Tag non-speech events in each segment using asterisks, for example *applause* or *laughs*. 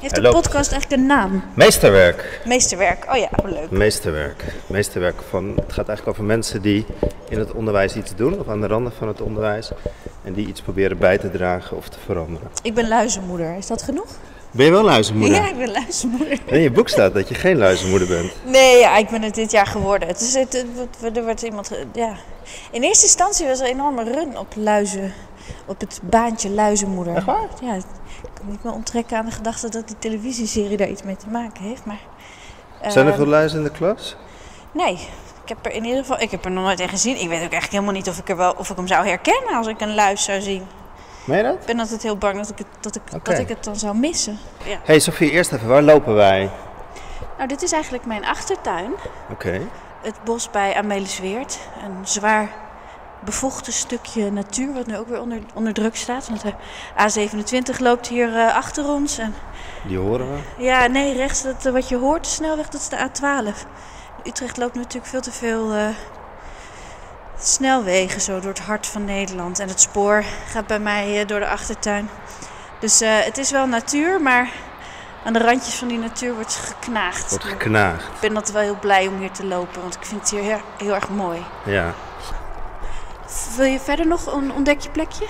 Heeft de podcast eigenlijk een naam? Meesterwerk. Meesterwerk. Oh ja, oh, leuk. Meesterwerk. Meesterwerk van, het gaat eigenlijk over mensen die in het onderwijs iets doen, of aan de randen van het onderwijs, en die iets proberen bij te dragen of te veranderen. Ik ben luizenmoeder. Is dat genoeg? Ben je wel luizenmoeder? Ja, ik ben luizenmoeder. In je boek staat dat je geen luizenmoeder bent. Nee, ja, ik ben het dit jaar geworden. Het is, het, er wordt iemand. Ja. In eerste instantie was er een enorme run op luizen. Op het baantje luizenmoeder. Echt waar? Ja, ik kan niet meer onttrekken aan de gedachte dat die televisieserie daar iets mee te maken heeft. Maar, Zijn er ehm, veel luizen in de klas? Nee, ik heb er in ieder geval ik heb er nog nooit een gezien. Ik weet ook eigenlijk helemaal niet of ik, er wel, of ik hem zou herkennen als ik een luis zou zien. Meen je dat? Ik ben altijd heel bang dat ik het, dat ik, dat ik het dan zou missen. Ja. hey Sofie, eerst even, waar lopen wij? Nou, dit is eigenlijk mijn achtertuin. Oké. Het bos bij Amelisweert. Een zwaar bevochten stukje natuur, wat nu ook weer onder, onder druk staat. Want de A27 loopt hier eh, achter ons. En, Die horen we. ja, nee, rechts, dat, eh, wat je hoort, de snelweg, dat is de A12. Utrecht loopt natuurlijk veel te veel eh, snelwegen zo door het hart van Nederland. En het spoor gaat bij mij eh, door de achtertuin. Dus het is wel natuur, maar aan de randjes van die natuur wordt geknaagd. Wordt geknaagd. Ik ben altijd wel heel blij om hier te lopen, want ik vind het hier heel, heel erg mooi. Ja. Wil je verder nog een ontdek je plekje?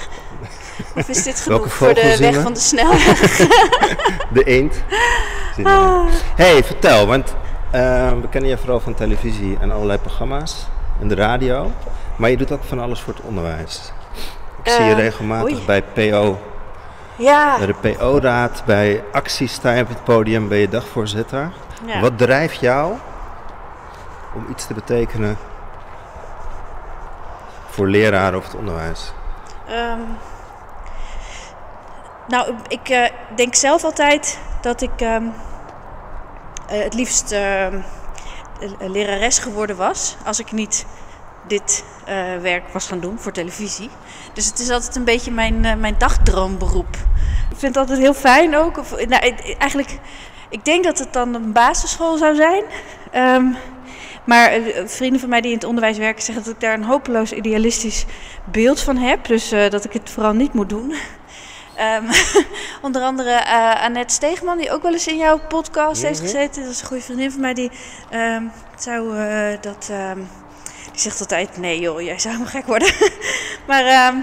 Of is dit genoeg voor de weg we? van de snelweg? *laughs* De eend. Ah. hey, vertel, want eh, we kennen je vooral van televisie en allerlei programma's en de radio. Maar je doet ook van alles voor het onderwijs. Ik zie je Eh, regelmatig oei. bij PO, Ja, bij de PO-raad, bij acties sta je op het podium, ben je dagvoorzitter. ja. Wat drijft jou om iets te betekenen voor leraren of het onderwijs? Ehm, nou, ik eh, denk zelf altijd dat ik ehm, eh, het liefst ehm, lerares geworden was als ik niet dit eh, werk was gaan doen voor televisie. Dus het is altijd een beetje mijn, mijn dagdroomberoep. Ik vind het altijd heel fijn ook. Of, nou, eigenlijk, ik denk dat het dan een basisschool zou zijn. Maar eh, vrienden van mij die in het onderwijs werken zeggen dat ik daar een hopeloos idealistisch beeld van heb. Dus eh, dat ik het vooral niet moet doen. *laughs* Ehm, *laughs* onder andere eh Annette Steegman, die ook wel eens in jouw podcast heeft Mhm. gezeten. Dat is een goede vriendin van mij. Die ehm, zou eh, dat. ehm, die zegt altijd: nee, joh, jij zou helemaal gek worden. *laughs* maar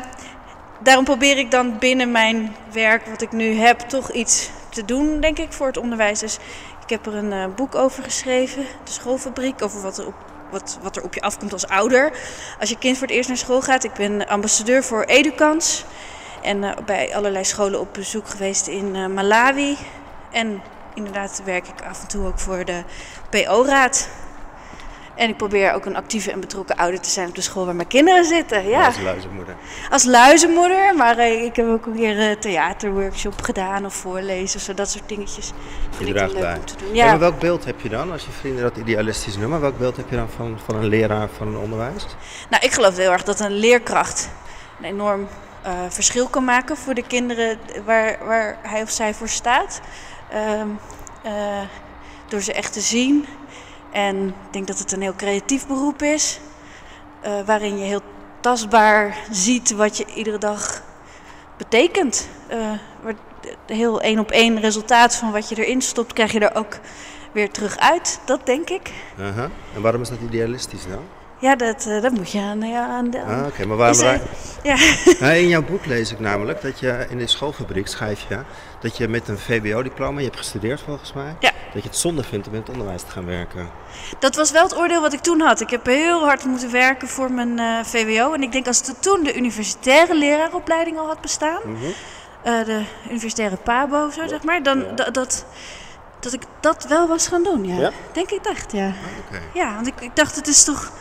daarom probeer ik dan binnen mijn werk, wat ik nu heb, toch iets te doen, denk ik, voor het onderwijs. Dus ik heb er een eh, boek over geschreven, De Schoolfabriek, over wat er, op, wat, wat er op je afkomt als ouder. Als je kind voor het eerst naar school gaat. Ik ben ambassadeur voor Edukans. En eh, bij allerlei scholen op bezoek geweest in eh, Malawi. En inderdaad werk ik af en toe ook voor de PO-raad. En ik probeer ook een actieve en betrokken ouder te zijn op de school waar mijn kinderen zitten. Ja, Als luizenmoeder. als luizenmoeder. Maar eh, ik heb ook een keer een theaterworkshop gedaan of voorlezen. Zo dat soort dingetjes. Vind Je ik draagt leuk bij. om te doen. Ja. Ja. maar welk beeld heb je dan, als je vrienden dat idealistisch noemen, welk beeld heb je dan van, van een leraar van een onderwijs? Nou, ik geloof heel erg dat een leerkracht een enorm eh, verschil kan maken voor de kinderen waar, waar hij of zij voor staat. Ehm, eh, door ze echt te zien. En ik denk dat het een heel creatief beroep is. eh, waarin je heel tastbaar ziet wat je iedere dag betekent. Waar- heel één op één resultaat van wat je erin stopt, krijg je er ook weer terug uit. Dat denk ik. En waarom is dat idealistisch dan? Ja, dat, eh, dat moet je aan, ja, aan de, Ah, Oké, maar waarom... Is ja. *laughs* Nou, in jouw boek lees ik namelijk dat je in de schoolfabriek schrijf je dat je met een VWO-diploma, je hebt gestudeerd volgens mij, Ja. dat je het zonde vindt om in het onderwijs te gaan werken. Dat was wel het oordeel wat ik toen had. Ik heb heel hard moeten werken voor mijn eh, VWO. En ik denk als het toen de universitaire leraaropleiding al had bestaan, Mhm. eh, de universitaire PABO, zo zeg maar, dan da- dat, dat ik dat wel was gaan doen. Ja. Ja? Denk ik echt, ja. Oké. Ja, want ik, ik dacht, het is toch.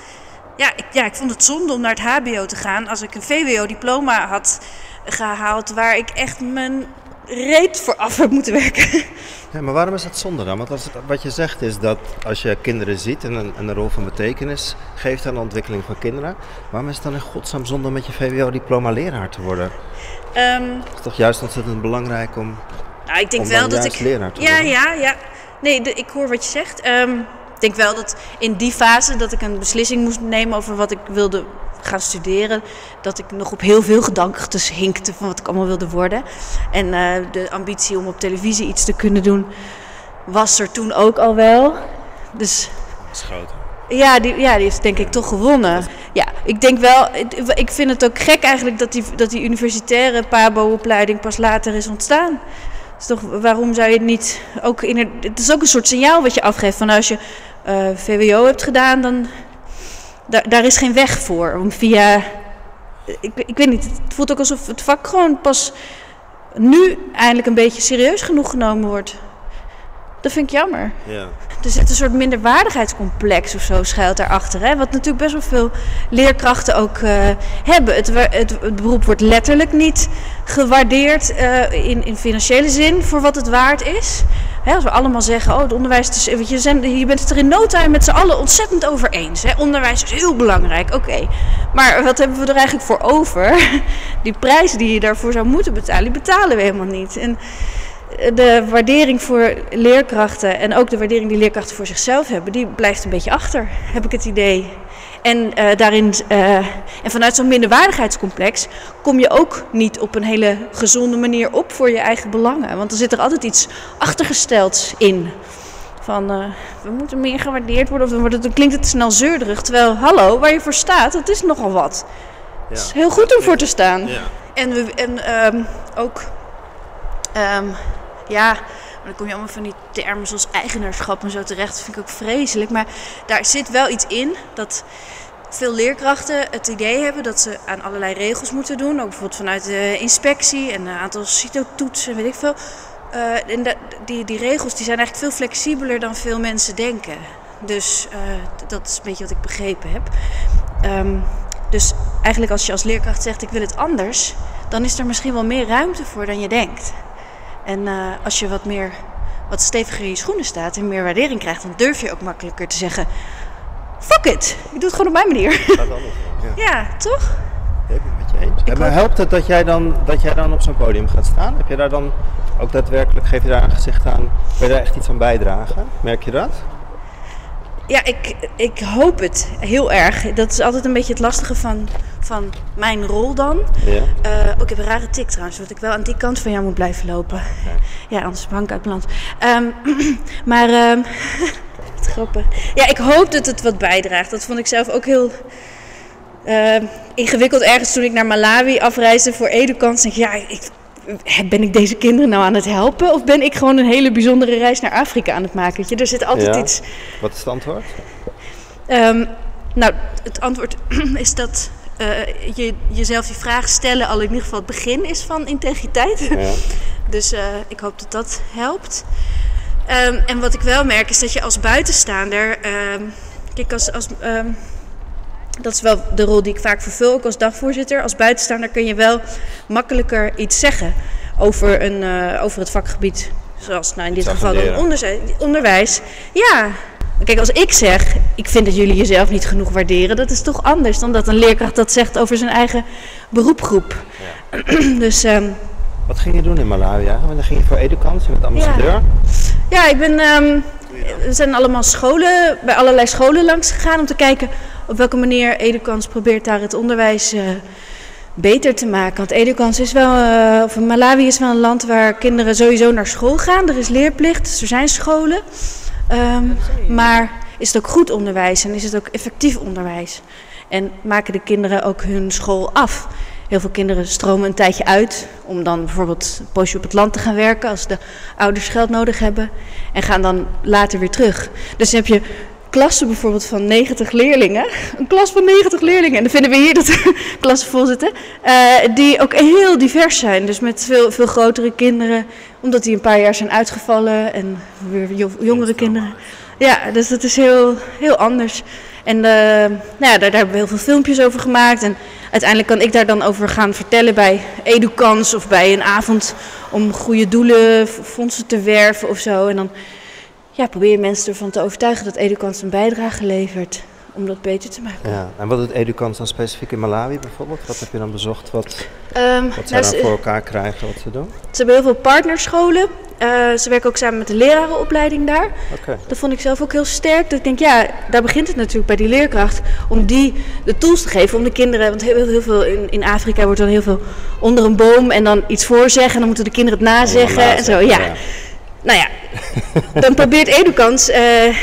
Ja ik, ja, ik vond het zonde om naar het HBO te gaan als ik een VWO-diploma had gehaald waar ik echt mijn reet voor af heb moeten werken. *laughs* Ja, maar waarom is dat zonde dan? Want als het, wat je zegt is dat als je kinderen ziet en een, en een rol van betekenis geeft aan de ontwikkeling van kinderen, waarom is het dan in godsnaam zonde om met je VWO-diploma leraar te worden? Het is toch juist ontzettend belangrijk om... Nou, ik denk Om wel dat ik. leraar te ja, worden. ja, ja. Nee, de- ik hoor wat je zegt. Ehm, ik denk wel dat in die fase dat ik een beslissing moest nemen over wat ik wilde gaan studeren, dat ik nog op heel veel gedanktes hinkte van wat ik allemaal wilde worden. En uh, de ambitie om op televisie iets te kunnen doen, was er toen ook al wel. Dus. Dat is groter. Ja die, ja, die heeft denk ik toch gewonnen. Ja, ik denk wel, ik vind het ook gek eigenlijk dat die, dat die universitaire PABO-opleiding pas later is ontstaan. Dus toch, waarom zou je het niet ook in het, het is ook een soort signaal wat je afgeeft van als je uh, VWO hebt gedaan, dan daar, daar is geen weg voor. Om via, ik, ik weet niet, het voelt ook alsof het vak gewoon pas nu eindelijk een beetje serieus genoeg genomen wordt. Dat vind ik jammer. Ja. Er zit een soort minderwaardigheidscomplex of zo schuilt daarachter. Hè? Wat natuurlijk best wel veel leerkrachten ook uh, hebben. Het, het, het, beroep wordt letterlijk niet gewaardeerd uh, in, in financiële zin voor wat het waard is. Als we allemaal zeggen, oh, het onderwijs, is, je, bent het er in no time met z'n allen ontzettend over eens. Onderwijs is heel belangrijk, oké. Maar wat hebben we er eigenlijk voor over? *laughs* Die prijs die je daarvoor zou moeten betalen, die betalen we helemaal niet. En de waardering voor leerkrachten en ook de waardering die leerkrachten voor zichzelf hebben, die blijft een beetje achter, heb ik het idee. En, uh, daarin, uh, en vanuit zo'n minderwaardigheidscomplex kom je ook niet op een hele gezonde manier op voor je eigen belangen. Want er zit er altijd iets achtergestelds in. Van uh, we moeten meer gewaardeerd worden, of dan, wordt het, dan klinkt het snel zeurderig. Terwijl, hallo, waar je voor staat, dat is nogal wat. Het is heel goed om voor te staan. Ja. En, we, en um, ook. Um, ja, dan kom je allemaal van die termen zoals eigenaarschap en zo terecht. Dat vind ik ook vreselijk. Maar daar zit wel iets in dat veel leerkrachten het idee hebben dat ze aan allerlei regels moeten doen. Ook bijvoorbeeld vanuit de inspectie en een aantal CITO-toetsen en weet ik veel. Uh, en die, die regels die zijn eigenlijk veel flexibeler dan veel mensen denken. Dus uh, dat is een beetje wat ik begrepen heb. Um, dus eigenlijk als je als leerkracht zegt ik wil het anders, dan is er misschien wel meer ruimte voor dan je denkt. En uh, als je wat meer, wat steviger in je schoenen staat en meer waardering krijgt, dan durf je ook makkelijker te zeggen: Fuck it, ik doe het gewoon op mijn manier. Gaat anders. *laughs* Ja, ja toch? Ik ben het met je eens. En maar helpt het dat jij dan, dat jij dan op zo'n podium gaat staan? Heb je daar dan ook daadwerkelijk, geef je daar een gezicht aan, kun je daar echt iets aan bijdragen? Merk je dat? Ja, ik, ik hoop het heel erg. Dat is altijd een beetje het lastige van, van mijn rol dan. Ja. Uh, ook ik heb een rare tik trouwens, dat ik wel aan die kant van jou moet blijven lopen. Ja, ja anders bank uit balans. Um, *clears throat* maar, *laughs* um, wat grappig. Ja, ik hoop dat het wat bijdraagt. Dat vond ik zelf ook heel uh, ingewikkeld ergens toen ik naar Malawi afreisde voor Edukans. Denk, ja, ik, ben ik deze kinderen nou aan het helpen? Of ben ik gewoon een hele bijzondere reis naar Afrika aan het maken? Weet je? Er zit altijd Ja. iets. Wat is het antwoord? Um, nou, het antwoord *clears throat* is dat uh, je jezelf die vraag stellen al in ieder geval het begin is van integriteit. Ja. *laughs* Dus uh, ik hoop dat dat helpt. Um, en wat ik wel merk is dat je als buitenstaander. Um, kijk, als. als dat is wel de rol die ik vaak vervul, ook als dagvoorzitter. Als buitenstaander kun je wel makkelijker iets zeggen over, een, uh, over het vakgebied. Zoals nou in dit geval dan onderwijs. Ja, Kijk, als ik zeg, ik vind dat jullie jezelf niet genoeg waarderen, dat is toch anders dan dat een leerkracht dat zegt over zijn eigen beroepgroep. Ja. *clears throat* dus, um, Wat ging je doen in Malawi? Ja? Dan ging je voor educatie met ambassadeur? Ja, ja ik ben. Um, we zijn allemaal scholen, bij allerlei scholen langs gegaan om te kijken op welke manier Edukans probeert daar het onderwijs uh, beter te maken. Want Edukans is wel, uh, of Malawi is wel een land waar kinderen sowieso naar school gaan. Er is leerplicht, dus er zijn scholen. Um, maar is het ook goed onderwijs en is het ook effectief onderwijs? En maken de kinderen ook hun school af? Heel veel kinderen stromen een tijdje uit om dan bijvoorbeeld een poosje op het land te gaan werken als de ouders geld nodig hebben en gaan dan later weer terug. Dus dan heb je klassen bijvoorbeeld van 90 leerlingen, een klas van 90 leerlingen, en dan vinden we hier dat *laughs* klassen vol zitten, uh, die ook heel divers zijn. Dus met veel, veel grotere kinderen, omdat die een paar jaar zijn uitgevallen en weer jongere kinderen. Ja, dus dat is heel, heel anders. En uh, nou ja, daar, daar hebben we heel veel filmpjes over gemaakt. En uiteindelijk kan ik daar dan over gaan vertellen bij Edukans of bij een avond om goede doelen, fondsen te werven of zo. En dan ja, probeer je mensen ervan te overtuigen dat Edukans een bijdrage levert om dat beter te maken. Ja, en wat doet Edukans dan specifiek in Malawi bijvoorbeeld? Wat heb je dan bezocht? Wat, um, wat zij nou, dan voor elkaar krijgen wat ze doen? Ze hebben heel veel partnerscholen Eh, ze werken ook samen met de lerarenopleiding daar. Oké. Dat vond ik zelf ook heel sterk. Dat ik denk, ja, daar begint het natuurlijk bij die leerkracht. Om die de tools te geven om de kinderen. Want heel, heel veel in, in Afrika wordt dan heel veel onder een boom en dan iets voorzeggen. En dan moeten de kinderen het nazeggen. En zo, ja. Nou ja, dan probeert Edukans eh,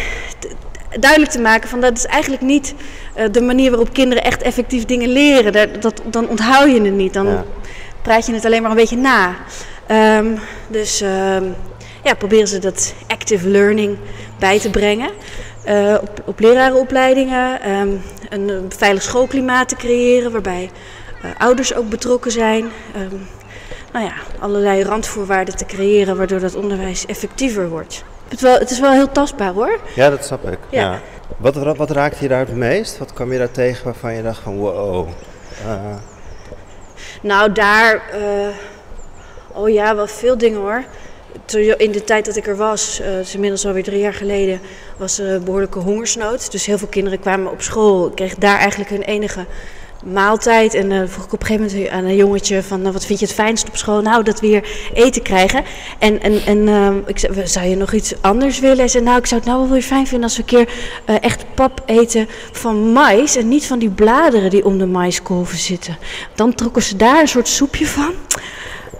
duidelijk te maken van dat is eigenlijk niet eh, de manier waarop kinderen echt effectief dingen leren. Daar- dat, dan onthoud je het niet. Dan Ja. praat je het alleen maar een beetje na. Ehm, dus ehm, ja, proberen ze dat active learning bij te brengen. Eh, op, op lerarenopleidingen. ehm, een, eh, veilig schoolklimaat te creëren waarbij ouders ook betrokken zijn. Nou ja, allerlei randvoorwaarden te creëren waardoor dat onderwijs effectiever wordt. Het, is wel, het is wel heel tastbaar hoor. Ja, dat snap ik. Ja. Ja. Wat, wat, raakte je daar het meest? Wat kwam je daar tegen waarvan je dacht van wow. eh, Nou, daar. eh, oh ja, wel veel dingen hoor. In de tijd dat ik er was, is inmiddels alweer drie jaar geleden, was er een behoorlijke hongersnood. Dus heel veel kinderen kwamen op school, kregen daar eigenlijk hun enige maaltijd. En dan vroeg ik op een gegeven moment aan een jongetje van, nou, wat vind je het fijnst op school? Nou, dat we weer eten krijgen. En, en, en ehm, ik zei, zou je nog iets anders willen? Hij zei, nou, ik zou het nou wel weer fijn vinden als we een keer eh, echt pap eten van mais. En niet van die bladeren die om de maiskolven zitten. Dan trokken ze daar een soort soepje van.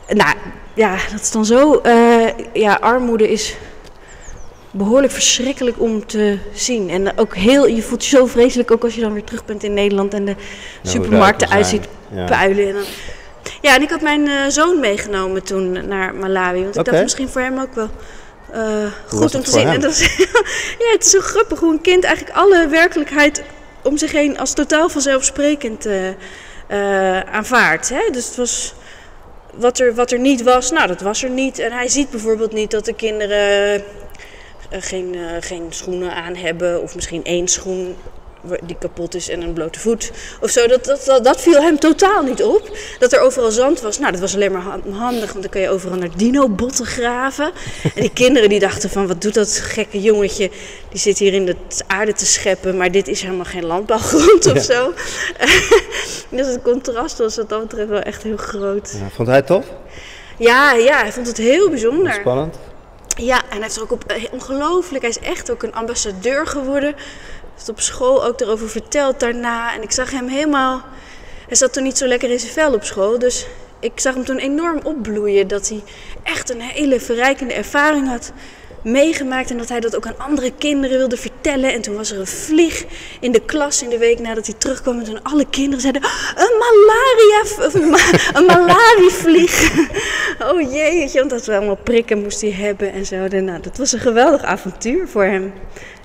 Nou, ja, dat is dan zo. eh, ja, armoede is behoorlijk verschrikkelijk om te zien. En ook heel, je voelt je zo vreselijk ook als je dan weer terug bent in Nederland en de supermarkten ruiken uitziet. Ja. puilen. En dan... Ja, en ik had mijn eh, zoon meegenomen toen naar Malawi. Want ik dacht misschien voor hem ook wel eh, goed om te zien. En dat is, *laughs* ja, het is zo grappig hoe een kind eigenlijk alle werkelijkheid om zich heen als totaal vanzelfsprekend eh, aanvaardt. Hè? Dus het was wat er, wat er niet was, nou dat was er niet. En hij ziet bijvoorbeeld niet dat de kinderen geen, eh, geen schoenen aan hebben. Of misschien één schoen die kapot is en een blote voet. Of zo, dat, dat, dat, dat viel hem totaal niet op. Dat er overal zand was, nou dat was alleen maar han- handig. Want dan kan je overal naar dino-botten graven. En die kinderen die dachten van, wat doet dat gekke jongetje? Die zit hier in de aarde te scheppen, maar dit is helemaal geen landbouwgrond of zo. *laughs* dus het contrast was wat dat betreft wel echt heel groot. ja, vond hij het tof? Ja, ja, hij vond het heel bijzonder. Spannend? Ja, en hij er ook op, eh, ongelooflijk, hij is echt ook een ambassadeur geworden. Hij heeft op school ook erover verteld daarna. En ik zag hem helemaal, hij zat toen niet zo lekker in zijn vel op school. Dus ik zag hem toen enorm opbloeien. Dat hij echt een hele verrijkende ervaring had meegemaakt. En dat hij dat ook aan andere kinderen wilde vertellen. En toen was er een vlieg in de klas in de week nadat hij terugkwam. En toen alle kinderen zeiden, een malaria, een, ma- *laughs* een malarievlieg. *laughs* oh jee, weet je, want dat we allemaal prikken moest hij hebben en zo. En, nou, dat was een geweldig avontuur voor hem.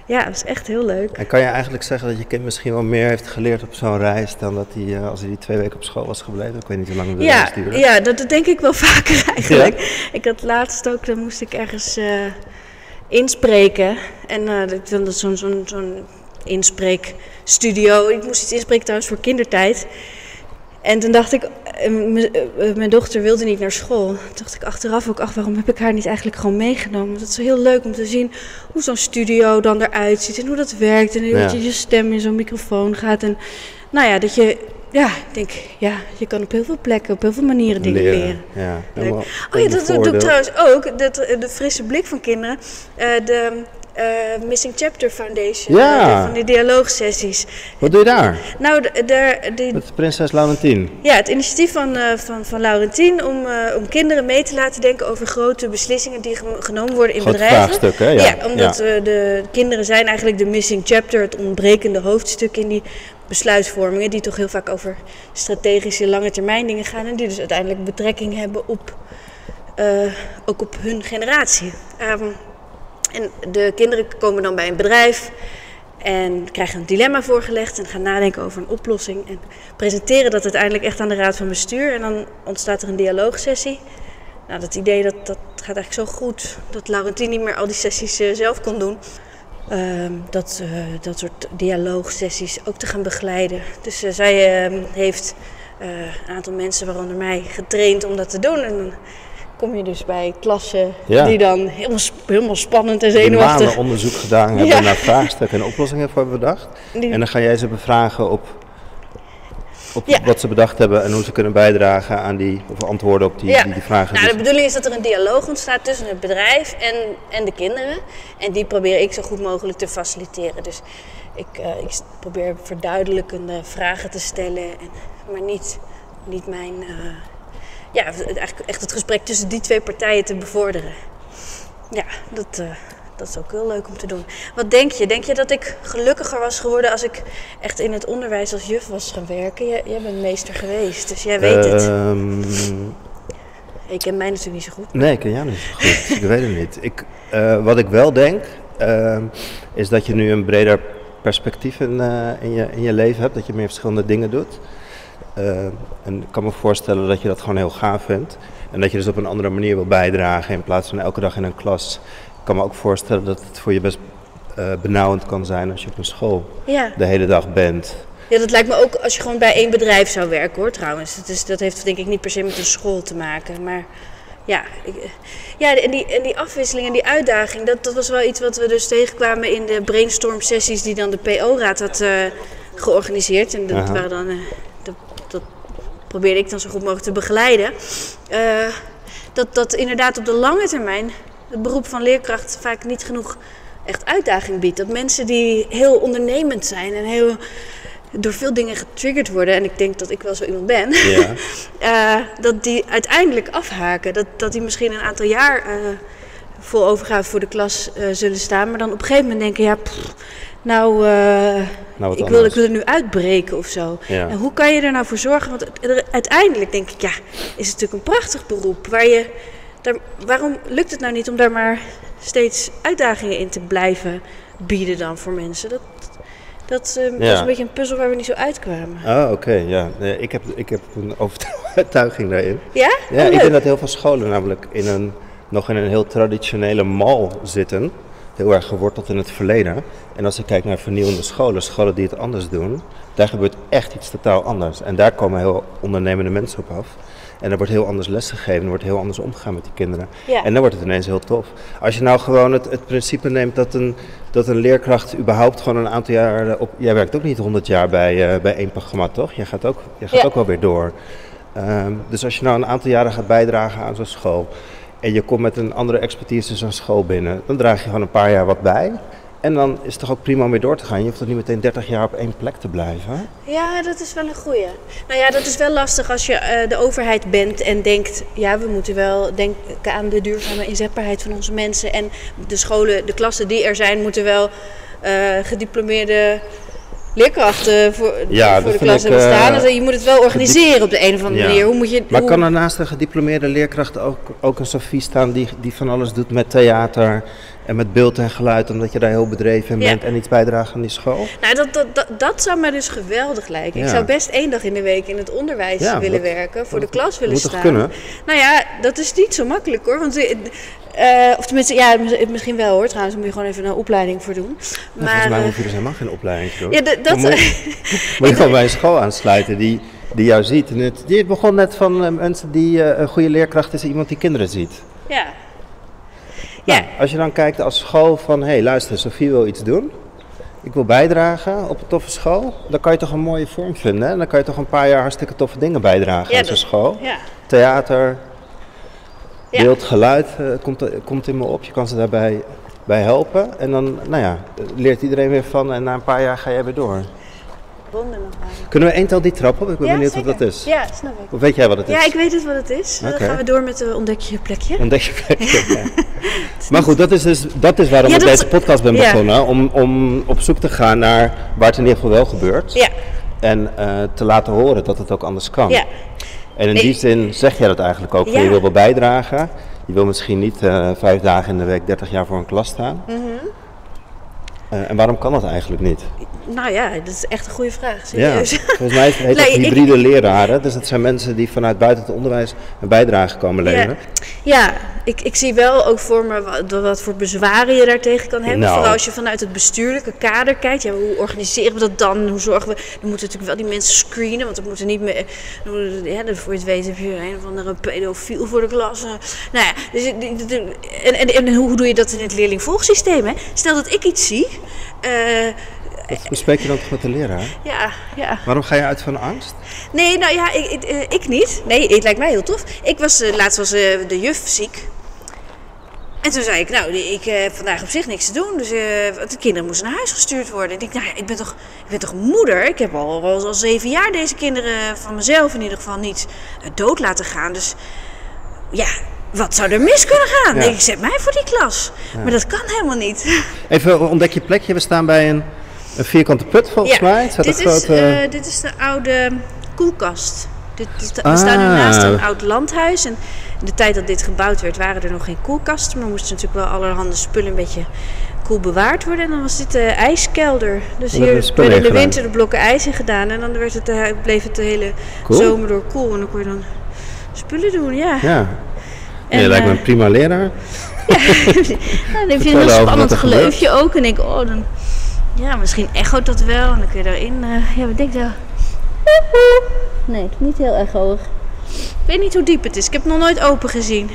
Ja, het was echt heel leuk. En kan je eigenlijk zeggen dat je kind misschien wel meer heeft geleerd op zo'n reis dan dat hij, eh, als hij die twee weken op school was gebleven? Ik weet niet hoe lang de Ja, duurde. ja dat, dat denk ik wel *laughs* vaker eigenlijk. Ik had laatst ook, dan moest ik ergens eh, inspreken. En eh ik wilde zo'n zo'n zo'n inspreekstudio. Ik moest iets inspreken trouwens voor kindertijd. En toen dacht ik, eh, eh, mijn dochter wilde niet naar school. Toen dacht ik achteraf ook, ach, waarom heb ik haar niet eigenlijk gewoon meegenomen? Want het is heel leuk om te zien hoe zo'n studio dan eruit ziet en hoe dat werkt. En hoe Ja. je, je stem in zo'n microfoon gaat. En nou ja, dat je, ja, ik denk, ja, je kan op heel veel plekken, op heel veel manieren dingen leren. Ja. Leuk. Oh ja, dat doe ik trouwens ook. Dat, eh, de frisse blik van kinderen. Eh, de eh, Missing Chapter Foundation. Ja. van die dialoogsessies. Wat doe je daar? Nou, die, Met prinses Laurentien. ja, het initiatief van, eh, van, van Laurentien om, om kinderen mee te laten denken over grote beslissingen die genomen worden in Grote bedrijven. vraagstukken, hè? Ja, Ja. omdat Ja. de kinderen zijn eigenlijk de missing chapter, het ontbrekende hoofdstuk in die besluitvormingen, die toch heel vaak over strategische lange termijn dingen gaan en die dus uiteindelijk betrekking hebben op eh, ook op hun generatie. En de kinderen komen dan bij een bedrijf en krijgen een dilemma voorgelegd en gaan nadenken over een oplossing en presenteren dat uiteindelijk echt aan de raad van bestuur en dan ontstaat er een dialoogsessie. Nou, dat idee dat, dat gaat eigenlijk zo goed dat Laurentien niet meer al die sessies eh, zelf kon doen. Ehm, dat, eh, dat soort dialoogsessies ook te gaan begeleiden. Dus eh, zij ehm, heeft eh, een aantal mensen, waaronder mij, getraind om dat te doen. En dan kom je dus bij klassen Ja. die dan helemaal, helemaal spannend en zenuwachtig... maanden onderzoek gedaan *laughs* hebben Ja. naar vraagstukken en oplossingen voor bedacht. die- En dan ga jij ze bevragen op Op Ja. wat ze bedacht hebben en hoe ze kunnen bijdragen aan die, of antwoorden op die, Ja. die, die vragen. Nou, de die- bedoeling is dat er een dialoog ontstaat tussen het bedrijf en, en de kinderen. En die probeer ik zo goed mogelijk te faciliteren. Dus ik, eh, ik probeer verduidelijkende vragen te stellen, en, maar niet, niet mijn. eh, ja, eigenlijk echt het gesprek tussen die twee partijen te bevorderen. Ja, dat, eh, dat is ook heel leuk om te doen. Wat denk je? Denk je dat ik gelukkiger was geworden als ik echt in het onderwijs als juf was gaan werken? Jij, jij bent meester geweest, dus jij weet het. Ehm, Je kent mij natuurlijk niet zo goed. nee, ik ken jou niet zo goed. *laughs* ik weet het niet. Ik, eh, wat ik wel denk, ehm, is dat je nu een breder perspectief in, eh, in, je, in je leven hebt. Dat je meer verschillende dingen doet. Eh, en ik kan me voorstellen dat je dat gewoon heel gaaf vindt. En dat je dus op een andere manier wil bijdragen in plaats van elke dag in een klas. Ik kan me ook voorstellen dat het voor je best eh, benauwend kan zijn als je op een school Ja. de hele dag bent. ja, dat lijkt me ook als je gewoon bij één bedrijf zou werken hoor trouwens. Dat, is, dat heeft denk ik niet per se met een school te maken. Maar ja, ik, ja en, die, en die afwisseling en die uitdaging, dat, dat was wel iets wat we dus tegenkwamen in de brainstorm sessies die dan de PO-raad had eh, georganiseerd. En dat Aha. waren dan, eh, dat, dat probeerde ik dan zo goed mogelijk te begeleiden. Dat, dat inderdaad op de lange termijn het beroep van leerkracht vaak niet genoeg echt uitdaging biedt. Dat mensen die heel ondernemend zijn en heel door veel dingen getriggerd worden, en ik denk dat ik wel zo iemand ben, Ja. *laughs* eh, dat die uiteindelijk afhaken. Dat, dat die misschien een aantal jaar eh, vol overgave voor de klas eh, zullen staan, maar dan op een gegeven moment denken, ja, pff, nou, Nou, ik, wil, ik wil er nu uitbreken of zo. Ja. En hoe kan je er nou voor zorgen? Want uiteindelijk denk ik, ja, is het natuurlijk een prachtig beroep. Waar je, daar, waarom lukt het nou niet om daar maar steeds uitdagingen in te blijven bieden dan voor mensen? Dat, dat eh, was een beetje een puzzel waar we niet zo uitkwamen. Oh, oké, ja. Nee, ik, heb, ik heb een overtuiging *laughs* daarin. Ja? Ja, Oh, ik denk dat heel veel scholen namelijk in een, nog in een heel traditionele mal zitten. Heel erg geworteld in het verleden. En als ik kijk naar vernieuwende scholen, scholen die het anders doen, daar gebeurt echt iets totaal anders. En daar komen heel ondernemende mensen op af. En er wordt heel anders lesgegeven, er wordt heel anders omgegaan met die kinderen. Ja. En dan wordt het ineens heel tof. Als je nou gewoon het, het principe neemt dat een, dat een leerkracht überhaupt gewoon een aantal jaar op... Jij werkt ook niet 100 jaar bij, eh, bij één programma, toch? Jij gaat ook, jij gaat Ja. ook wel weer door. Ehm, dus als je nou een aantal jaren gaat bijdragen aan zo'n school... en je komt met een andere expertise zo'n school binnen... dan draag je gewoon een paar jaar wat bij... En dan is het toch ook prima om weer door te gaan. Je hoeft toch niet meteen 30 jaar op één plek te blijven. Ja, dat is wel een goeie. Nou ja, dat is wel lastig als je eh, de overheid bent en denkt... ja, we moeten wel denken aan de duurzame inzetbaarheid van onze mensen... en de scholen, de klassen die er zijn, moeten wel eh, gediplomeerde leerkrachten voor, Ja, voor de klas hebben staan. eh, Dus je moet het wel organiseren op de een of andere Ja. manier. Hoe moet je, Maar hoe- kan er naast een gediplomeerde leerkracht ook, ook een Sophie staan die, die van alles doet met theater en met beeld en geluid, omdat je daar heel bedreven in Ja. bent en iets bijdraagt aan die school? Nou, dat, dat, dat, dat zou mij dus geweldig lijken. Ik zou best één dag in de week in het onderwijs Ja, willen dat- werken, voor de klas willen moet staan. kunnen? Nou ja, dat is niet zo makkelijk hoor. Want, eh, eh, of tenminste, ja, mis- misschien wel hoor. Trouwens, moet je gewoon even een opleiding voor doen. Nou, volgens mij eh, hoef je dus helemaal geen opleiding te doen. ja, dat, moet, je- *laughs* moet je gewoon bij een school aansluiten die, die jou ziet. En het, die begon net van eh, mensen die eh, een goede leerkracht is, iemand die kinderen ziet. ja. Nou, Ja. als je dan kijkt als school van, hé hey, luister, Sofie wil iets doen. Ik wil bijdragen op een toffe school. Dan kan je toch een mooie vorm vinden. En dan kan je toch een paar jaar hartstikke toffe dingen bijdragen Ja, aan zo'n dat- school. ja. Theater, Ja. beeld, geluid eh, komt, komt in me op. Je kan ze daarbij bij helpen. En dan, nou ja, leert iedereen weer van. En na een paar jaar ga jij weer door. Nog. Kunnen we één tel die trap op? Ik ben Ja, benieuwd wat dat is. Ja, snap ik. Of weet jij wat het is? Ja, ik weet het wat het is. Dan gaan we door met de ontdek je plekje. Ontdek je plekje. ja. *laughs* Maar goed, dat is, dus, dat is waarom ik dat- deze podcast ben begonnen. Om, om op zoek te gaan naar waar het in ieder geval wel gebeurt. Ja, En eh, te laten horen dat het ook anders kan. ja. En in Nee. die zin zeg jij dat eigenlijk ook. Ja. Je wil wel bijdragen. Je wil misschien niet eh, vijf dagen in de week 30 jaar voor een klas staan. Mhm. Eh, en waarom kan dat eigenlijk niet? Nou ja, dat is echt een goede vraag. Ja, Serieus. volgens mij *laughs* heet het Nee, ik- hybride leraren. Dus dat zijn mensen die vanuit buiten het onderwijs een bijdrage komen leveren. Ja, ik, ik zie wel ook voor me wat, wat voor bezwaren je daartegen kan hebben. Nou. Vooral als je vanuit het bestuurlijke kader kijkt. Ja, hoe organiseren we dat dan? Hoe zorgen we... Dan moeten we natuurlijk wel die mensen screenen. Want er moeten niet meer... Ja, voor je het weet heb je een of andere pedofiel voor de klas. eh. Nou ja, dus, en, en, en hoe doe je dat in het leerlingvolgsysteem? Hè? Stel dat ik iets zie... eh, Dat bespreek je dan toch met de leraar? Ja, ja. Waarom ga je uit van angst? Nee, nou ja, ik, ik, eh, ik niet. Nee, het lijkt mij heel tof. Ik was, eh, laatst was de juf ziek. En toen zei ik, nou, ik heb vandaag op zich niks te doen. Dus de kinderen moesten naar huis gestuurd worden. Ik denk, nou ja, ik ben toch, ik ben toch moeder? Ik heb al, al, al zeven jaar deze kinderen van mezelf in ieder geval niet dood laten gaan. Dus ja, wat zou er mis kunnen gaan? Ja. Ik zet mij voor die klas. Maar dat kan helemaal niet. *laughs* Even ontdek je plekje. We staan bij een, een vierkante put volgens mij. Het staat dit, een is, grote... eh, dit is de oude koelkast. Dit, is de- we staan Ah. naast een oud landhuis. En in de tijd dat dit gebouwd werd, waren er nog geen koelkasten. Maar moesten natuurlijk wel allerhande spullen een beetje koel bewaard worden. En dan was dit de ijskelder. Dus hier werden in de in winter de blokken ijs in gedaan. En dan werd het, de- bleef het de hele Cool. zomer door koel. En dan kon je dan spullen doen, ja. Ja. En, je lijkt me eh, een prima leraar. *laughs* Nou, *laughs* dan heb je een heel spannend geleufje ook. En denk, oh, dan, ja, misschien echoot dat wel. En dan kun je daarin, eh, ja, wat denk je? Nee, is niet heel erg hoog. Ik weet niet hoe diep het is. Ik heb het nog nooit open gezien.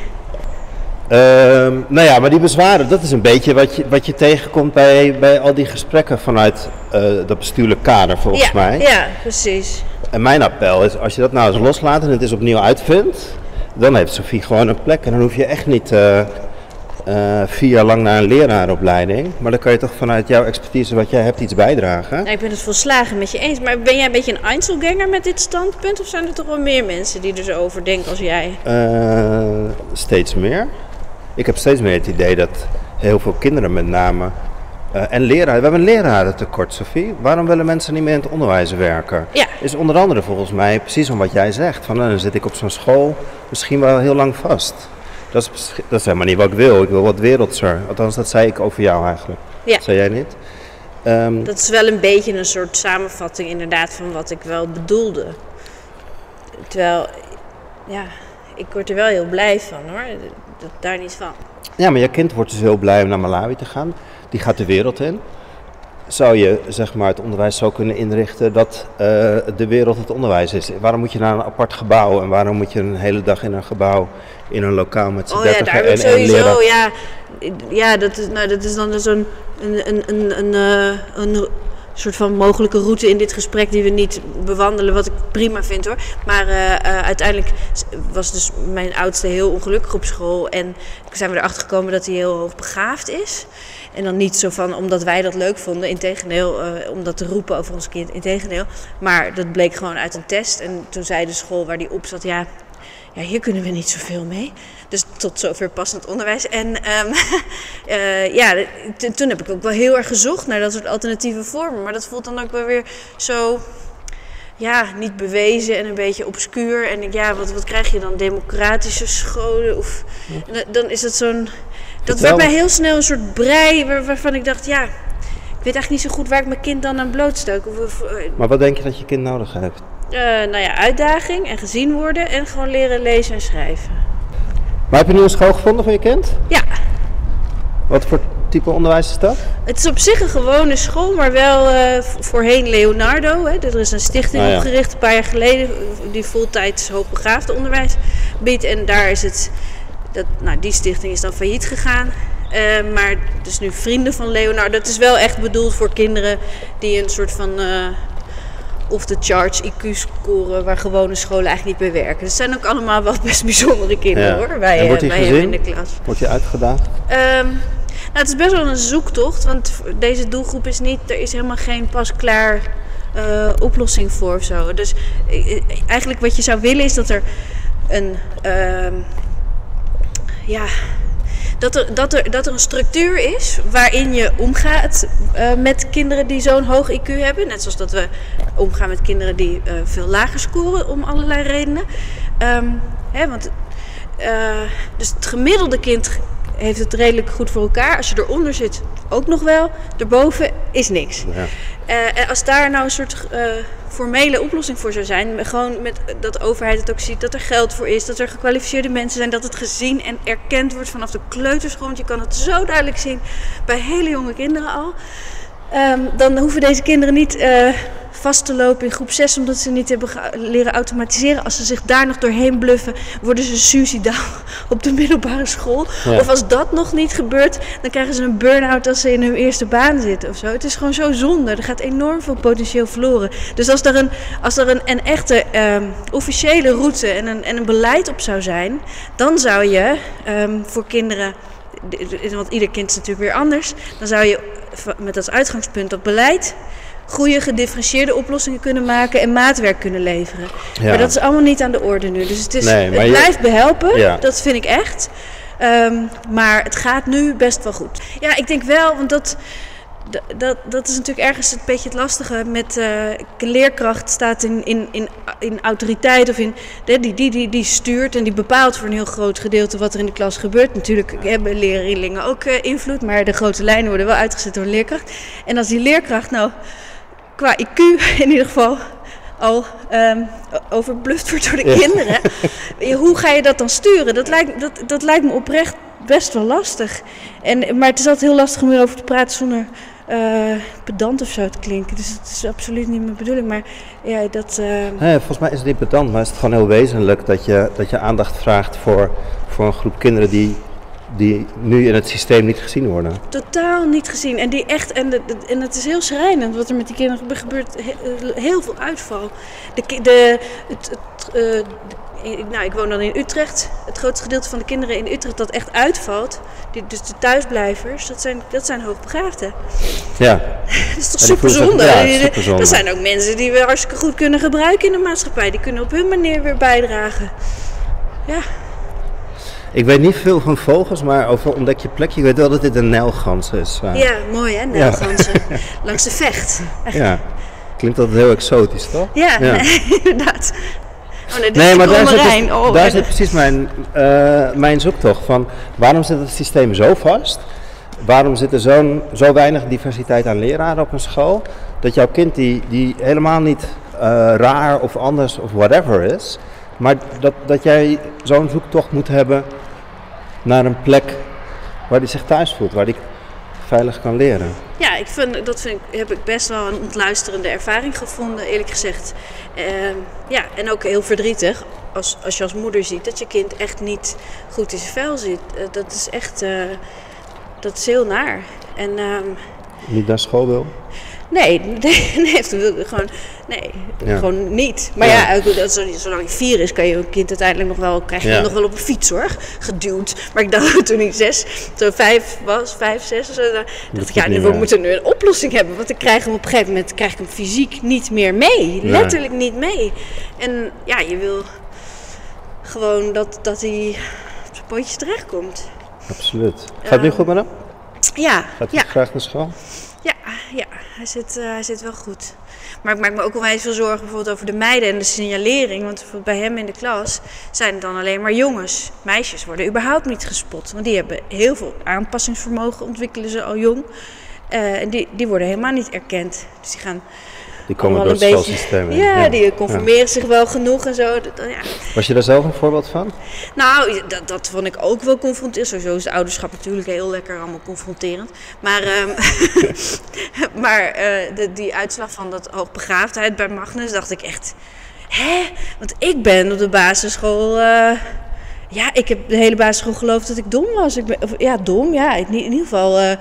Ehm, nou ja, maar die bezwaren, dat is een beetje wat je, wat je tegenkomt bij, bij al die gesprekken vanuit eh, dat bestuurlijk kader, volgens ja, mij. ja, precies. En mijn appel is, als je dat nou eens loslaat en het eens opnieuw uitvindt, dan heeft Sophie gewoon een plek. En dan hoef je echt niet eh, eh, vier jaar lang naar een leraaropleiding. Maar dan kan je toch vanuit jouw expertise wat jij hebt iets bijdragen. Nou, ik ben het volslagen met je eens. Maar ben jij een beetje een Einzelganger met dit standpunt? Of zijn er toch wel meer mensen die er zo over denken als jij? Eh, steeds meer. Ik heb steeds meer het idee dat heel veel kinderen met name... eh, en leraren, we hebben een lerarentekort, Sophie. Waarom willen mensen niet meer in het onderwijs werken? Ja. Is onder andere volgens mij precies om wat jij zegt. Van, nou, dan zit ik op zo'n school misschien wel heel lang vast. Dat is, dat is helemaal niet wat ik wil. Ik wil wat wereldser. Althans, dat zei ik over jou eigenlijk. Ja. Dat zei jij niet? Ehm, Dat is wel een beetje een soort samenvatting inderdaad van wat ik wel bedoelde. Terwijl, ja, ik word er wel heel blij van hoor. Dat, daar niet van. Ja, maar je kind wordt dus heel blij om naar Malawi te gaan. Die gaat de wereld in. Zou je zeg maar, het onderwijs zo kunnen inrichten dat eh, de wereld het onderwijs is? Waarom moet je naar een apart gebouw en waarom moet je een hele dag in een gebouw, in een lokaal met z'n Oh ja, daar en, sowieso, ja. Ja, dat is, nou, dat is dan zo'n een, een, een, een, eh, een soort van mogelijke route in dit gesprek die we niet bewandelen, wat ik prima vind hoor. Maar eh, eh, uiteindelijk was dus mijn oudste heel ongelukkig op school en zijn we erachter gekomen dat hij heel hoog begaafd is. En dan niet zo van omdat wij dat leuk vonden, integendeel, eh, om dat te roepen over ons kind, integendeel. Maar dat bleek gewoon uit een test. En toen zei de school waar die op zat, ja, ja, hier kunnen we niet zoveel mee. Dus tot zover passend onderwijs. En ehm, *laughs* eh, ja, toen heb ik ook wel heel erg gezocht naar dat soort alternatieve vormen. Maar dat voelt dan ook wel weer zo, ja, niet bewezen en een beetje obscuur. En ja, wat, wat krijg je dan? Democratische scholen? Of, dan- is het zo'n... Dat werd mij heel snel een soort brei waar- waarvan ik dacht, ja... Ik weet eigenlijk niet zo goed waar ik mijn kind dan aan blootstook. Eh, Maar wat denk je dat je kind nodig heeft? Eh, nou ja, uitdaging en gezien worden en gewoon leren lezen en schrijven. Maar heb je nu een school gevonden voor je kind? Ja, Wat voor type onderwijs is dat? het is op zich een gewone school, maar wel eh, voorheen Leonardo. Hè. Er is een stichting Ah, ja. opgericht een paar jaar geleden eh, die voltijds hoogbegaafde onderwijs biedt. En daar is het, dat, nou die stichting is dan failliet gegaan. Eh, maar het is nu vrienden van Leonardo. Het is wel echt bedoeld voor kinderen die een soort van off the charts IQ scoren waar gewone scholen eigenlijk niet bij werken. Het zijn ook allemaal wel *laughs* best bijzondere kinderen hoor, bij, wordt eh, bij hem in de klas. Word je uitgedaagd? Ehm, nou, het is best wel een zoektocht, want deze doelgroep is niet, er is helemaal geen pasklaar eh oplossing voor of zo. Dus eh, eh, eigenlijk wat je zou willen is dat er een, ehm, ja, dat er, dat, er, dat er een structuur is waarin je omgaat eh, met kinderen die zo'n hoog IQ hebben. Net zoals dat we omgaan met kinderen die eh, veel lager scoren om allerlei redenen. Ehm, hè, want, eh, dus het gemiddelde kind heeft het redelijk goed voor elkaar. Als je eronder zit, ook nog wel. Daarboven is niks. Ja. En als daar nou een soort formele oplossing voor zou zijn, gewoon met dat de overheid het ook ziet, dat er geld voor is, dat er gekwalificeerde mensen zijn, dat het gezien en erkend wordt vanaf de kleuterschool, want je kan het zo duidelijk zien bij hele jonge kinderen al. Ehm, dan hoeven deze kinderen niet eh, vast te lopen in groep 6 omdat ze niet hebben leren automatiseren. Als ze zich daar nog doorheen bluffen, worden ze suicidaal *laughs* op de middelbare school. Ja. Of als dat nog niet gebeurt, dan krijgen ze een burn-out als ze in hun eerste baan zitten of zo. Het is gewoon zo zonde. Er gaat enorm veel potentieel verloren. Dus als er een, als er een, een echte ehm, officiële route en een, en een beleid op zou zijn, dan zou je ehm, voor kinderen want ieder kind is natuurlijk weer anders. Dan zou je met als uitgangspunt dat beleid goede gedifferentieerde oplossingen kunnen maken en maatwerk kunnen leveren. Ja. Maar dat is allemaal niet aan de orde nu. Dus het, is, Nee, maar het je- blijft behelpen, Ja. dat vind ik echt. Ehm, maar het gaat nu best wel goed. Ja, ik denk wel, want dat, dat, dat is natuurlijk ergens een beetje het lastige met eh, leerkracht staat in, in, in, in autoriteit of in die, die, die, die, stuurt en die bepaalt voor een heel groot gedeelte wat er in de klas gebeurt. Natuurlijk hebben leerlingen ook eh, invloed, maar de grote lijnen worden wel uitgezet door een leerkracht. En als die leerkracht nou qua IQ in ieder geval al ehm, overbluft wordt door de Ja. kinderen. *laughs* Hoe ga je dat dan sturen? Dat lijkt, dat, dat lijkt me oprecht best wel lastig. En, maar het is altijd heel lastig om erover te praten zonder eh, pedant of zo te klinken. Dus het is absoluut niet mijn bedoeling. Maar ja, dat... eh, Nee, volgens mij is het niet pedant, maar is het gewoon heel wezenlijk dat je, dat je aandacht vraagt voor, voor een groep kinderen die, die nu in het systeem niet gezien worden. totaal niet gezien. En, die echt, en, de, en het is heel schrijnend wat er met die kinderen gebe- gebeurt. He- heel veel uitval. De, de, het, het, eh, de- ik- nou, ik woon dan in Utrecht. Het grootste gedeelte van de kinderen in Utrecht dat echt uitvalt, die, dus de thuisblijvers, dat zijn, dat zijn hoogbegaafden. Ja, *laughs* Dat is toch super zonde? ja. Dat zijn ook mensen die we hartstikke goed kunnen gebruiken in de maatschappij. Die kunnen op hun manier weer bijdragen. Ja, ik weet niet veel van vogels, maar over ontdek je plekje. Ik weet wel dat dit een nijlgans is. eh. ja mooi hè, Nijlgansen. *laughs* Langs de vecht. ja. Klinkt altijd heel exotisch, toch? Ja, Ja. nee, *laughs* inderdaad. Oh nee, maar daar zit, dus-. Oh, daar zit precies mijn, eh, mijn zoektocht van waarom zit het systeem zo vast? Waarom zit er zo'n, zo weinig diversiteit aan leraren op een school? Dat jouw kind die, die helemaal niet eh, raar of anders of whatever is, maar dat, dat jij zo'n zoektocht moet hebben naar een plek waar hij zich thuis voelt, waar hij veilig kan leren. Ja, ik vind, dat vind ik, heb ik best wel een ontluisterende ervaring gevonden, eerlijk gezegd. Ehm, ja, en ook heel verdrietig als, als je als moeder ziet dat je kind echt niet goed in zijn vel zit. Eh, dat is echt, eh, dat is heel naar. En ehm, Niet naar school wil. Nee, *laughs* nee, nee, dat wil ik gewoon, nee, Ja. gewoon niet. Maar Ja. dat- zolang je vier is, kan je een kind uiteindelijk nog wel, krijg je Ja. nog wel op een fiets hoor, geduwd. Maar ik dacht *laughs* toen ik zes, toen vijf was, vijf, zes of zo, dacht ik, hoeft ja, nu, we meer. moeten nu een oplossing hebben. Want ik krijg hem op een gegeven moment krijg ik hem fysiek niet meer mee. Letterlijk niet mee. En ja, je wil gewoon dat, dat hij op zijn pootjes terechtkomt. Absoluut. Gaat het nu Ehm, goed met hem? Ja, Gaat hij graag naar school? Ja. Hij, zit, eh, hij zit wel goed. Maar ik maak me ook onwijs veel zorgen bijvoorbeeld over de meiden en de signalering. Want bij hem in de klas zijn het dan alleen maar jongens. Meisjes worden überhaupt niet gespot. Want die hebben heel veel aanpassingsvermogen, ontwikkelen ze al jong. Eh, en die, die worden helemaal niet erkend. Dus die gaan Die komen door het beetje... heen. Ja, die conformeren zich wel genoeg en zo. Dat- ja. Was je daar zelf een voorbeeld van? Nou, dat, dat vond ik ook wel confronterend. Sowieso is het ouderschap natuurlijk heel lekker allemaal confronterend. Maar, ehm, *laughs* maar eh, de, die uitslag van dat hoogbegaafdheid bij Magnus dacht ik echt... Hè? Want ik ben op de basisschool... eh, ja, ik heb de hele basisschool geloofd dat ik dom was. Ik ben, of, ja, dom, ja. In, in ieder geval... eh,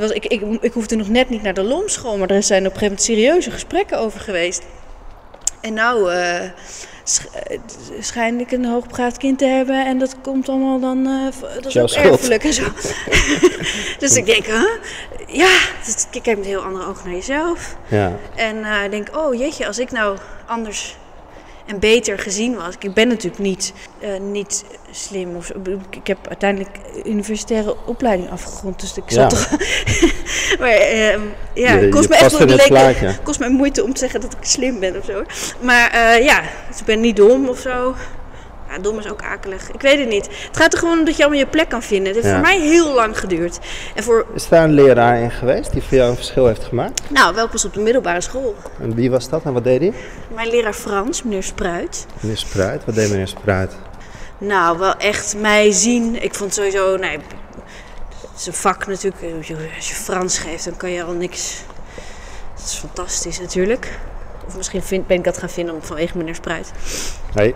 was, ik, ik, ik hoefde nog net niet naar de lomschool, maar er zijn op een gegeven moment serieuze gesprekken over geweest. En nou eh, sch- eh, schijn ik een hoogbegaafd kind te hebben en dat komt allemaal dan, eh, v- dat is Jouw ook schuld. erfelijk en zo. *laughs* dus ik denk, huh? ja, dus ik kijk met heel andere ogen naar jezelf. Ja. En eh, ik denk, oh jeetje, als ik nou anders en beter gezien was. Ik ben natuurlijk niet, eh, niet slim. Of. Ik heb uiteindelijk universitaire opleiding afgerond. Dus ik zat Ja. toch... *laughs* maar ehm, ja, het kost me echt wel plaatje. kost mij moeite om te zeggen dat ik slim ben of zo. Maar eh, ja, dus ik ben niet dom of zo. Ja, dom is ook akelig. Ik weet het niet. Het gaat er gewoon om dat je allemaal je plek kan vinden. Het heeft Ja. voor mij heel lang geduurd. En voor, Is daar een leraar in geweest die voor jou een verschil heeft gemaakt? nou, wel pas op de middelbare school. En wie was dat en wat deed hij? Mijn leraar Frans, meneer Spruit. Meneer Spruit. Wat deed meneer Spruit? Nou, wel echt mij zien. Ik vond sowieso, nee, het is een vak natuurlijk. Als je Frans geeft, dan kan je al niks. Dat is fantastisch natuurlijk. Of misschien vind, ben ik dat gaan vinden om- vanwege meneer Spruit. Nee.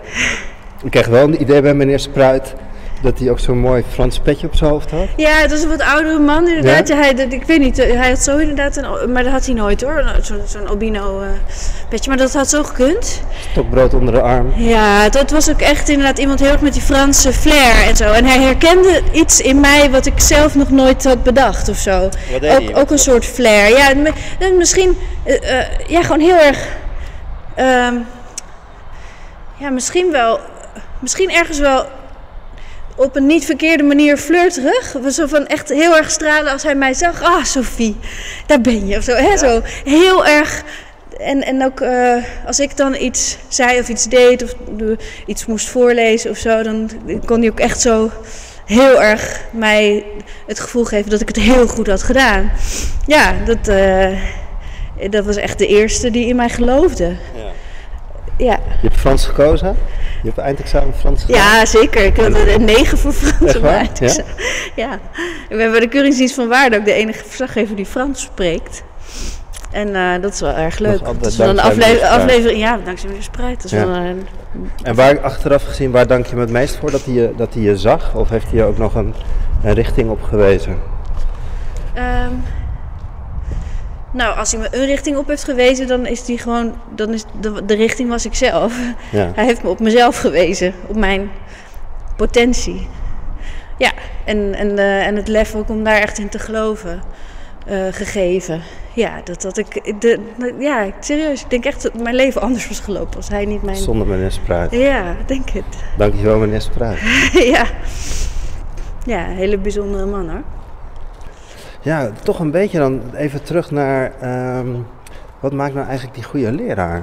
Ik kreeg wel een idee bij meneer Spruit dat hij ook zo'n mooi Frans petje op zijn hoofd had? Ja, het was een wat oudere man inderdaad. Ja? hij, dat, ik weet niet, hij had zo inderdaad, een, maar dat had hij nooit hoor, zo'n zo albino uh, petje. Maar dat had zo gekund. Stokbrood onder de arm. Ja, dat was ook echt inderdaad iemand heel erg met die Franse flair en zo. En hij herkende iets in mij wat ik zelf nog nooit had bedacht of zo. Ook, ook een soort flair. Ja, misschien, uh, uh, ja, gewoon heel erg... Um, ja, misschien wel, misschien ergens wel op een niet verkeerde manier flirterig. Zo van echt heel erg stralen als hij mij zag. Ah, Sophie, daar ben je. Of zo, hè? zo heel erg. En, en ook uh, als ik dan iets zei of iets deed of iets moest voorlezen of zo, dan kon hij ook echt zo heel erg mij het gevoel geven dat ik het heel goed had gedaan. Ja, dat, uh, dat was echt de eerste die in mij geloofde. Ja. ja. Je hebt Frans gekozen? Je hebt eindexamen Frans gedaan? Ja, zeker. Ik had een 9 voor Frans op eindexamen. Ja? *laughs* ja. We hebben de keuringsdienst van Waarde ook de enige verslaggever die Frans spreekt. En uh, dat is wel erg leuk. Dat is wel een afle aflevering. Ja, dankzij meneer Spruit. Ja. Een... En waar achteraf gezien, waar dank je me het meest voor dat hij je, dat hij je zag? Of heeft hij je ook nog een, een richting op gewezen? Um, nou, als hij me een richting op heeft gewezen, dan is die gewoon, dan is de, de richting was ik zelf. Ja. *laughs* Hij heeft me op mezelf gewezen, op mijn potentie. Ja, en, en, uh, en het lef ook om daar echt in te geloven uh, gegeven. Ja, dat, dat ik, de, ja, serieus, ik denk echt dat mijn leven anders was gelopen als hij niet mijn... Zonder meneer Spruit. Ja, denk het. Dankjewel meneer Spruit. *laughs* ja. Ja, hele bijzondere man hoor. Ja, toch een beetje dan even terug naar um, wat maakt nou eigenlijk die goede leraar?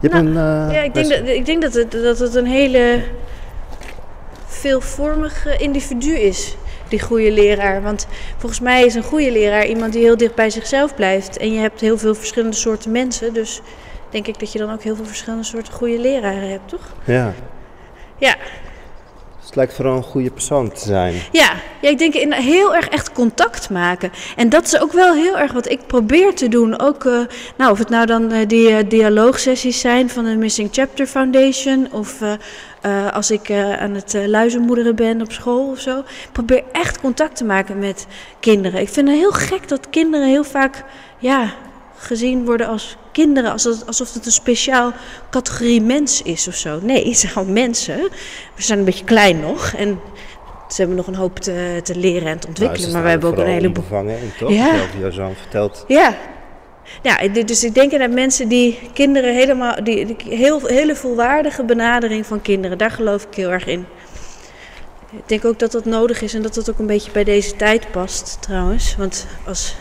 Je nou, een, uh, ja, ik denk, dat, ik denk dat, het, dat het een hele veelvormig individu is, die goede leraar. Want volgens mij is een goede leraar iemand die heel dicht bij zichzelf blijft. En je hebt heel veel verschillende soorten mensen. Dus denk ik dat je dan ook heel veel verschillende soorten goede leraren hebt, toch? Ja. Ja, het lijkt vooral een goede persoon te zijn. Ja, ja ik denk in heel erg echt contact maken. En dat is ook wel heel erg wat ik probeer te doen. Ook, uh, nou, of het nou dan uh, die uh, dialoogsessies zijn van de Missing Chapter Foundation. Of als ik aan het luizenmoederen ben op school of zo. Ik probeer echt contact te maken met kinderen. Ik vind het heel gek dat kinderen heel vaak, ja, gezien worden als kinderen, alsof het een speciaal categorie mens is of zo. Nee, het zijn gewoon mensen. We zijn een beetje klein nog en ze hebben nog een hoop te, te leren en te ontwikkelen. Nou, maar we hebben ook een heleboel. in, toch? Ja. Je zo verteld. Ja. Ja, dus ik denk dat mensen die kinderen helemaal, die, die heel, hele volwaardige benadering van kinderen, daar geloof ik heel erg in. Ik denk ook dat dat nodig is en dat dat ook een beetje bij deze tijd past trouwens. Want als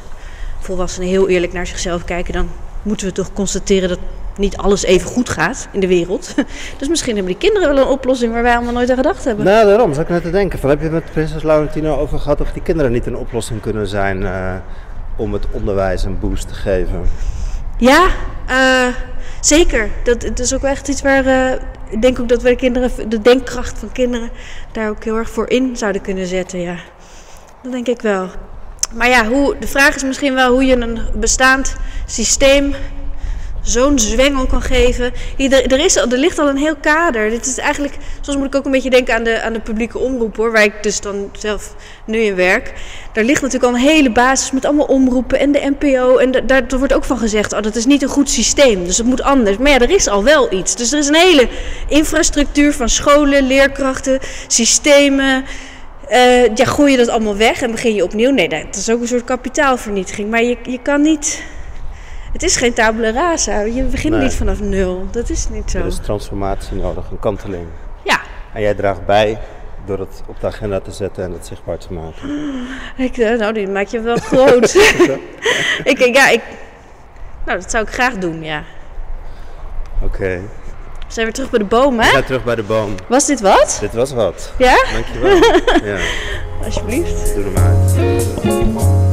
volwassenen heel eerlijk naar zichzelf kijken, dan moeten we toch constateren dat niet alles even goed gaat in de wereld. *laughs* Dus misschien hebben die kinderen wel een oplossing waar wij allemaal nooit aan gedacht hebben. Nou, daarom zou ik net te denken. Van, heb je het met prinses Laurentino over gehad of die kinderen niet een oplossing kunnen zijn uh, om het onderwijs een boost te geven? Ja, uh, zeker. Dat, het is ook echt iets waar uh, ik denk ook dat wij de kinderen, de denkkracht van kinderen daar ook heel erg voor in zouden kunnen zetten. Ja, dat denk ik wel. Maar ja, hoe, de vraag is misschien wel hoe je een bestaand systeem zo'n zwengel kan geven. Er, er, is, er ligt al een heel kader. Dit is eigenlijk, soms moet ik ook een beetje denken aan de, aan de publieke omroep hoor, waar ik dus dan zelf nu in werk. Daar ligt natuurlijk al een hele basis met allemaal omroepen en de NPO. En da, daar wordt ook van gezegd, oh, dat is niet een goed systeem, dus het moet anders. Maar ja, er is al wel iets. Dus er is een hele infrastructuur van scholen, leerkrachten, systemen. Uh, ja, gooi je dat allemaal weg en begin je opnieuw? Nee, dat is ook een soort kapitaalvernietiging. Maar je, je kan niet. Het is geen tabula rasa. Je begint niet vanaf nul. Dat is niet zo. Er is transformatie nodig, een kanteling. Ja. En jij draagt bij door het op de agenda te zetten en het zichtbaar te maken. Ik, eh, nou, die maak je wel groot. *laughs* *laughs* ik, ja, ik, nou, dat zou ik graag doen, ja. Oké. We zijn weer terug bij de boom, hè? We zijn terug bij de boom. Was dit wat? Dit was wat. Ja? Dankjewel. ja. *laughs* Alsjeblieft. Doe hem uit.